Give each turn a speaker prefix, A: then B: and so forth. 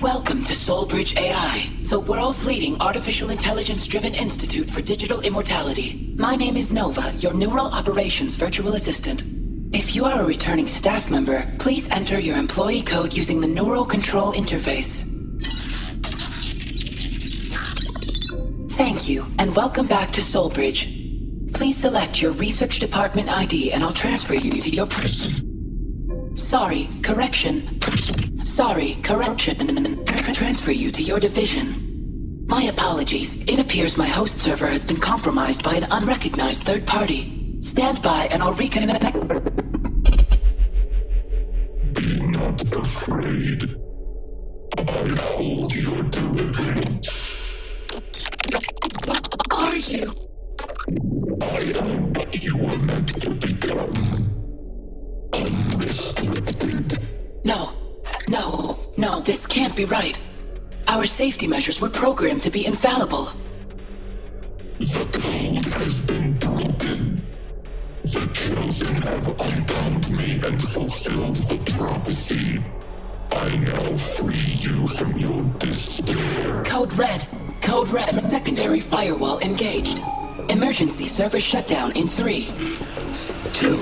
A: Welcome to Soulbridge AI, the world's leading artificial intelligence driven institute for digital immortality. My name is Nova, your neural operations virtual assistant. If you are a returning staff member, please enter your employee code using the neural control interface. Thank you, and welcome back to Soulbridge. Please select your research department ID and I'll transfer you to your prison. Sorry, correction. Sorry, correction. Transfer you to your division. My apologies. It appears my host server has been compromised by an unrecognized third party. Stand by and I'll reconnect.
B: Be not afraid. I hold your deliverance.
A: No, no, no, this can't be right. Our safety measures were programmed to be infallible.
B: The code has been broken. The chosen have unbound me and fulfilled the prophecy. I now free you from your despair.
A: Code red. Code red. Secondary firewall engaged. Emergency service shutdown in three, two.